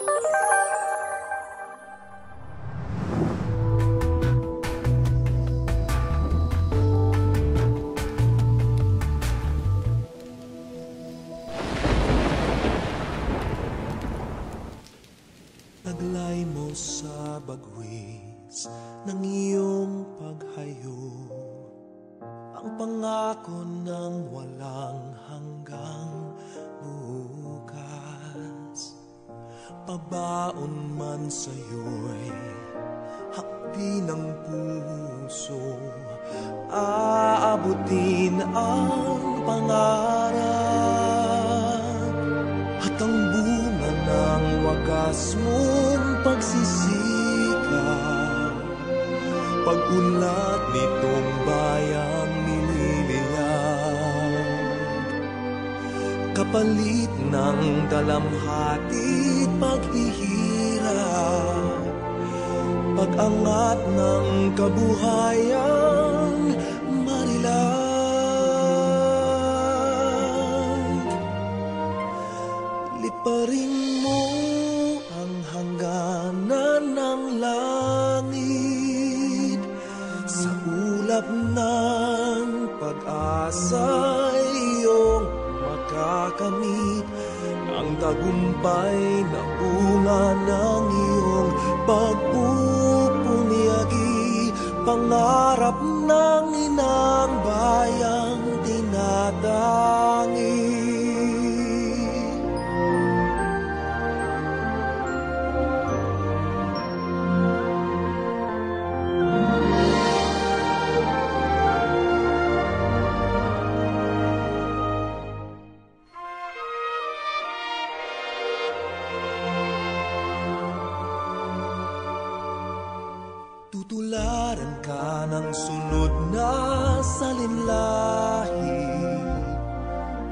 Taglay mo sa bagwis ng iyong paghayo Ang pangako ng walang hanggang Pabaon man sa'yo'y hakdi ng puso. Aabutin ang pangarap At ang bunga ng wagas mong pagsisikap Pag-unlad nitong bayang nililiyag Kapalit ng dalamhati paghihirap Pag-angat ng kabuhayan marilag. Liparin mo ang hangganan ng langit. Sa ulap ng pag-asa tagumpay na bunga ng iyong pagpupunyagi Pangarap ng inang bayang tinatangi ng sunod na salinlahi.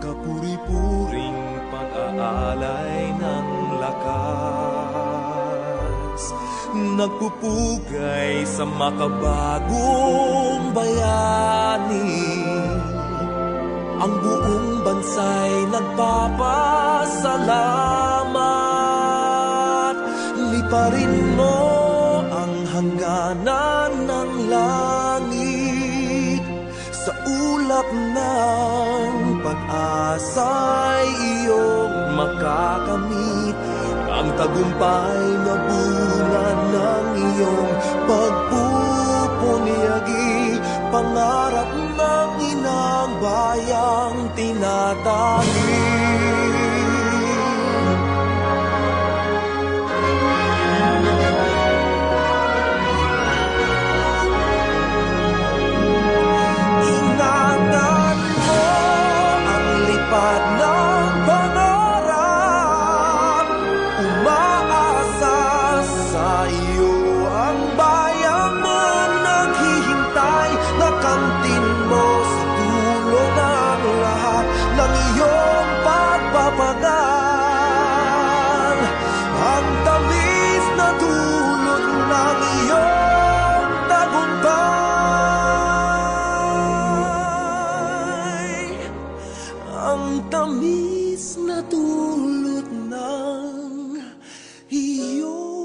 Kapuri-puring pag-aalay ng lakas. Nagpupugay sa makabagong bayani. Ang buong bansa'y nagpapasalamat. Liparin mo ang hangganan ulap ng pag-asa'y iyong makakamit. Ang tagumpay na bunga ng iyong pagpupunyagi Pangarap ng inang bayang tinatangi ng iyong pagpapagal. Ang tamis na dulot ng iyong tagumpay. Ang tamis na dulot ng iyong